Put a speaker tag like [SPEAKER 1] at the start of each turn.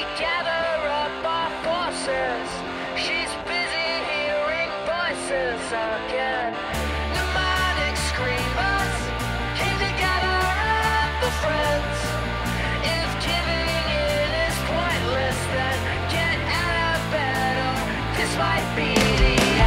[SPEAKER 1] we gather up our forces. She's busy hearing voices again. Mnemonic screamers came together at the friends. If giving in is pointless, then get out of bed, or this might be the